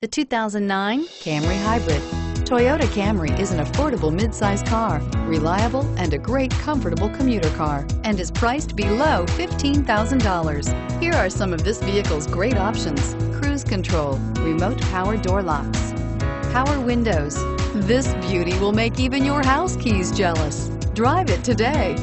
The 2009 Camry Hybrid. Toyota Camry is an affordable midsize car, reliable and a great comfortable commuter car, and is priced below $15,000. Here are some of this vehicle's great options. Cruise control, remote power door locks, power windows. This beauty will make even your house keys jealous. Drive it today.